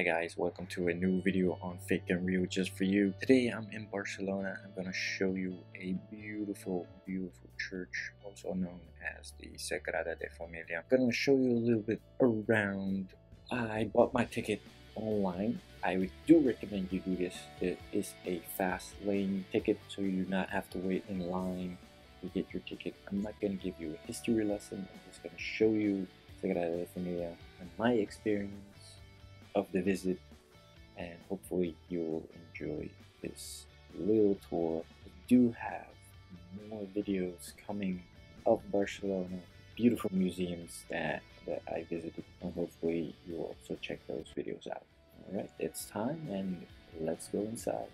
Hi guys, welcome to a new video on Fake and Real just for you. Today I'm in Barcelona. I'm gonna show you a beautiful, beautiful church, also known as the Sagrada de Familia. I'm gonna show you a little bit around. I bought my ticket online. I do recommend you do this. It is a fast lane ticket, so you do not have to wait in line to get your ticket. I'm not gonna give you a history lesson. I'm just gonna show you Sagrada de Familia and my experience of the visit and hopefully you'll enjoy this little tour. I do have more videos coming of Barcelona, beautiful museums that, that I visited and hopefully you'll also check those videos out. Alright, it's time and let's go inside.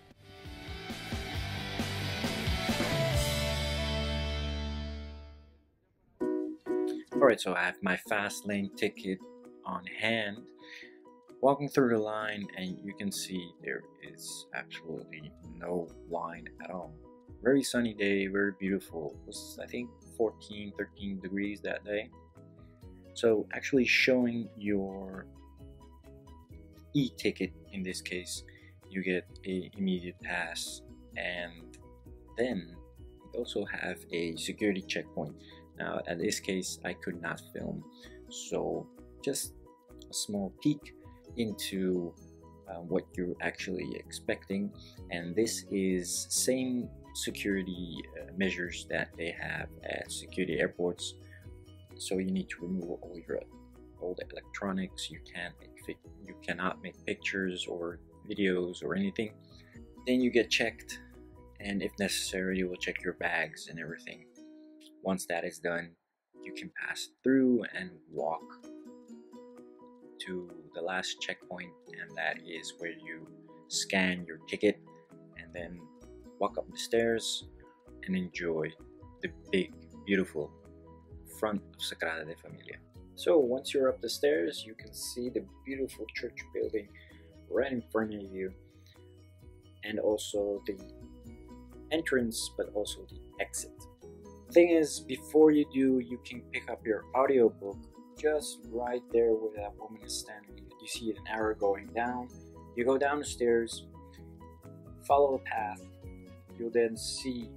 Alright, so I have my fast lane ticket on hand walking through the line and you can see there is absolutely no line at all. Very sunny day very beautiful. It was i think 14 13 degrees that day. So actually showing your e-ticket in this case you get a immediate pass. And then you also have a security checkpoint. Now in this case i could not film. So just a small peek into uh, what you're actually expecting. And this is same security uh, measures that they have at security airports. So you need to remove all your old electronics. You can't make you cannot make pictures or videos or anything. Then you get checked and if necessary you will check your bags and everything. Once that is done you can pass through and walk to the last checkpoint and that is where you scan your ticket and then walk up the stairs and enjoy the big beautiful front of Sagrada de Familia. So once you're up the stairs you can see the beautiful church building right in front of you and also the entrance but also the exit. Thing is before you do you can pick up your audiobook just right there where that woman is standing. You see an arrow going down. You go down the stairs, follow the path. You'll then see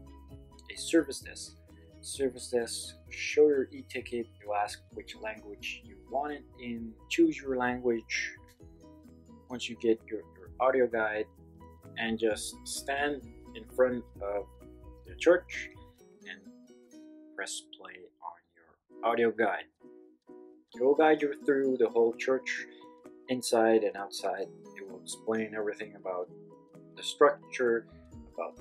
a service desk. Service desk, show your e-ticket. You ask which language you want it in. Choose your language. Once you get your, your audio guide, and just stand in front of the church and press play on your audio guide. It will guide you through the whole church, inside and outside. It will explain everything about the structure, about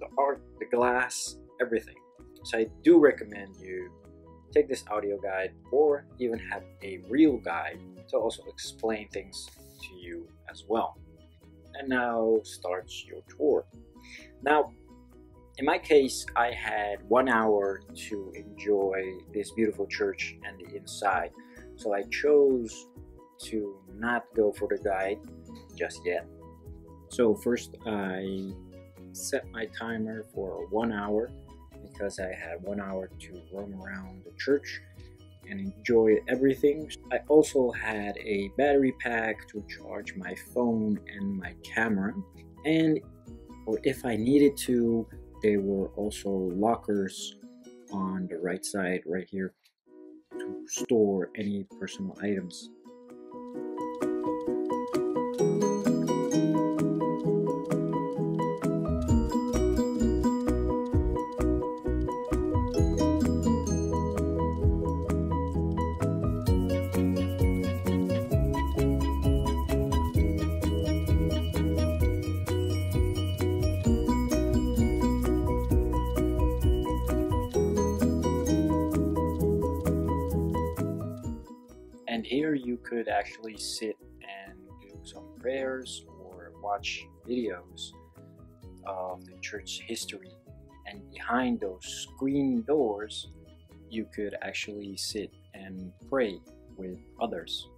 the art, the glass, everything. So I do recommend you take this audio guide or even have a real guide to also explain things to you as well. And now starts your tour. Now, in my case, I had one hour to enjoy this beautiful church and the inside. So I chose to not go for the guide just yet. So first I set my timer for one hour because I had one hour to roam around the church and enjoy everything. I also had a battery pack to charge my phone and my camera and or if I needed to there were also lockers on the right side right here to store any personal items. Here you could actually sit and do some prayers or watch videos of the church history and behind those screen doors you could actually sit and pray with others.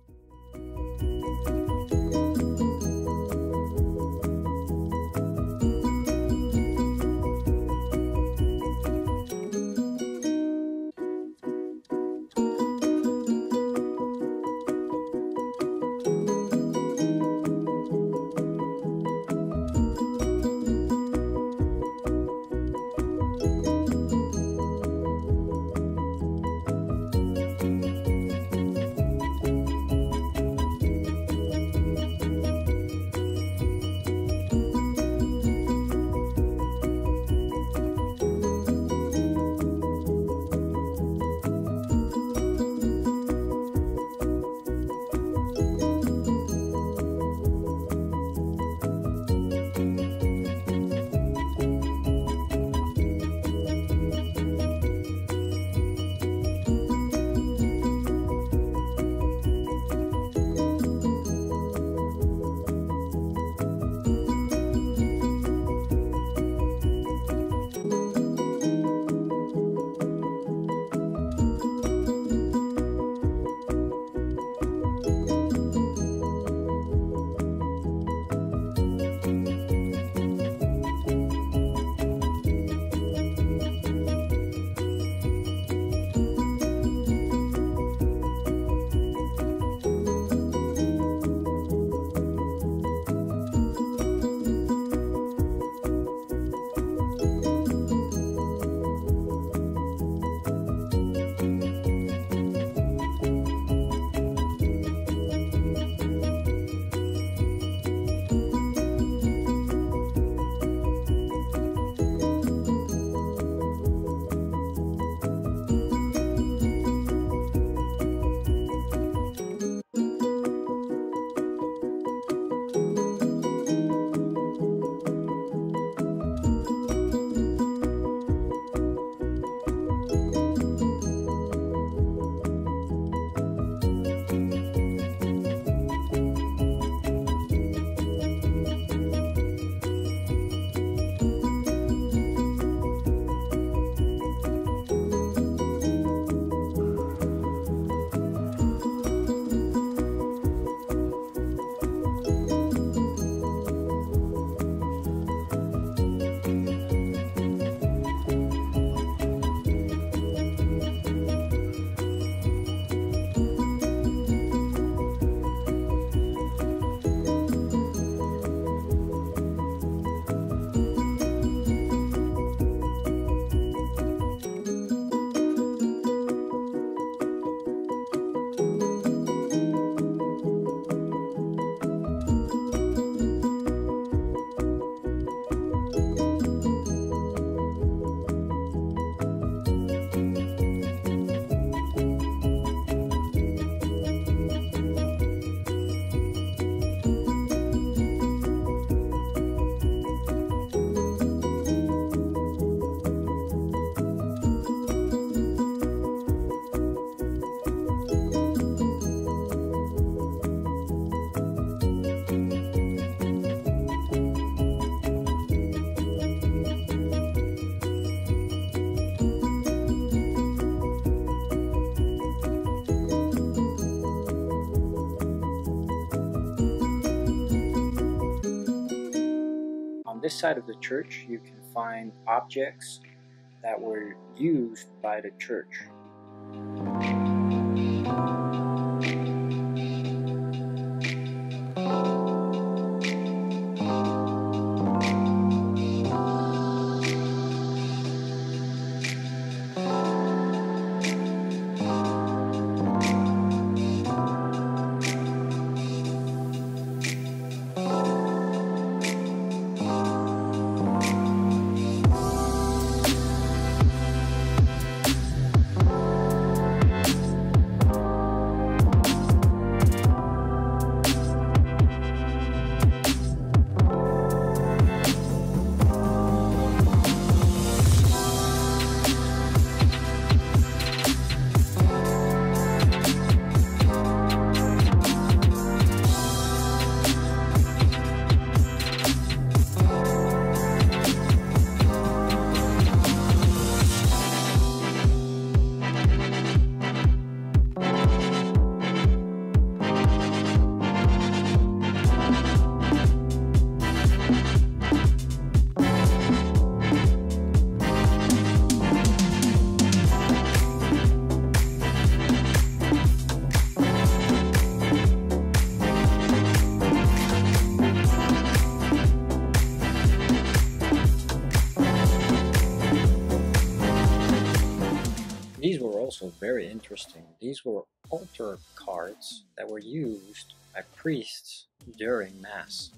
This side of the church, you can find objects that were used by the church. Very interesting. These were altar cards that were used by priests during Mass.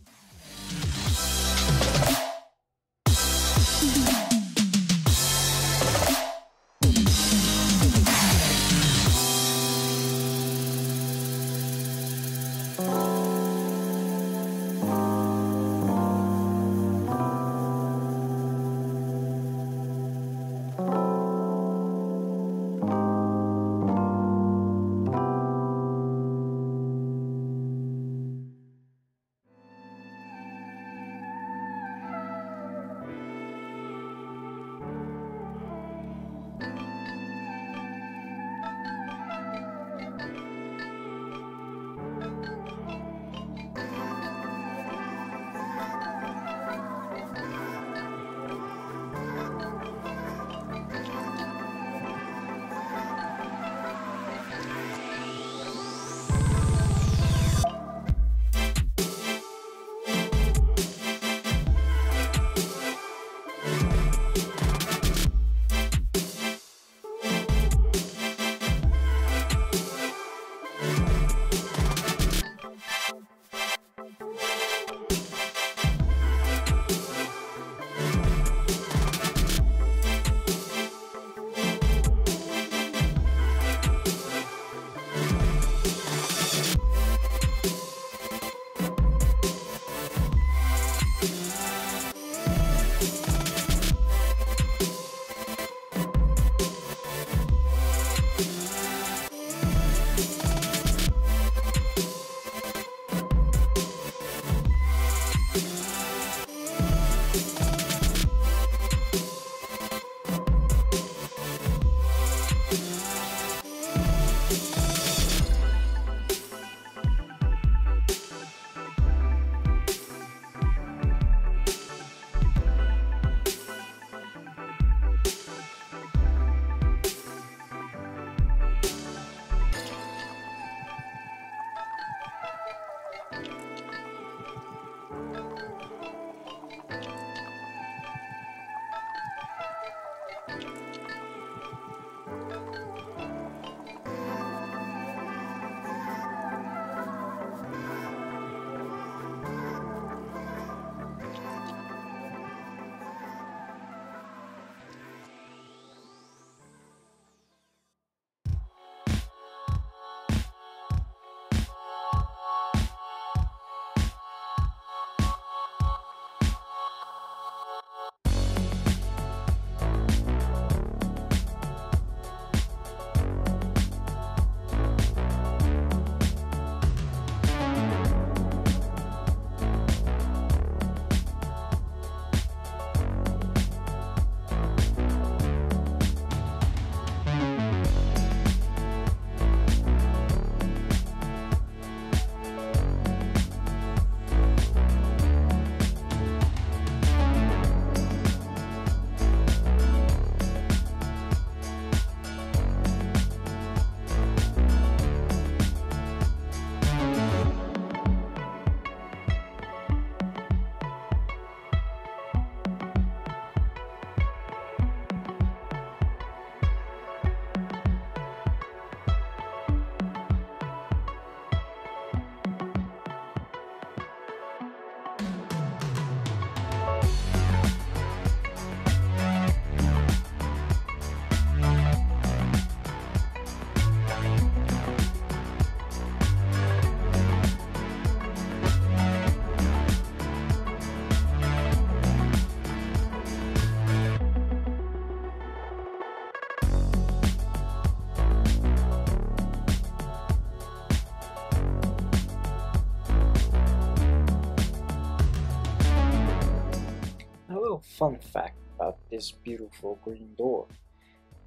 Fun fact about this beautiful green door.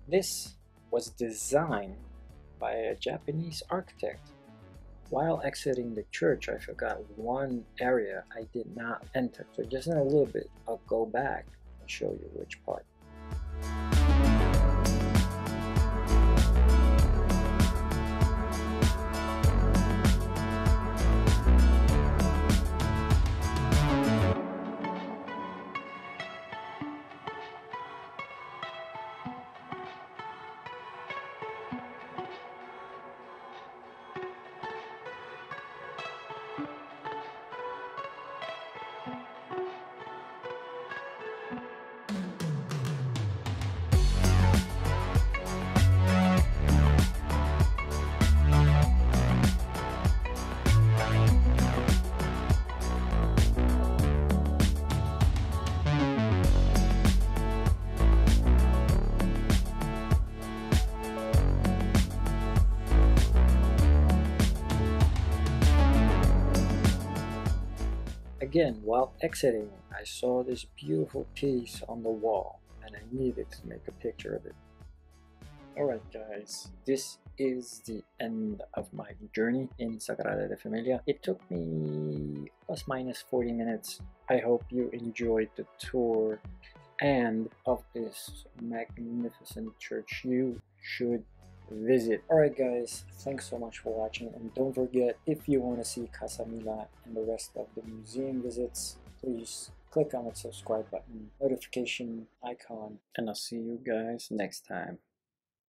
This was designed by a Japanese architect. While exiting the church, I forgot one area I did not enter. So just in a little bit, I'll go back and show you which part. Again, while exiting, I saw this beautiful piece on the wall and I needed to make a picture of it. Alright guys, this is the end of my journey in Sagrada de Familia. It took me plus minus 40 minutes. I hope you enjoyed the tour and of this magnificent church. You should visit. Alright guys, thanks so much for watching and don't forget if you want to see Casa Mila and the rest of the museum visits, please click on the subscribe button, notification icon, and I'll see you guys next time.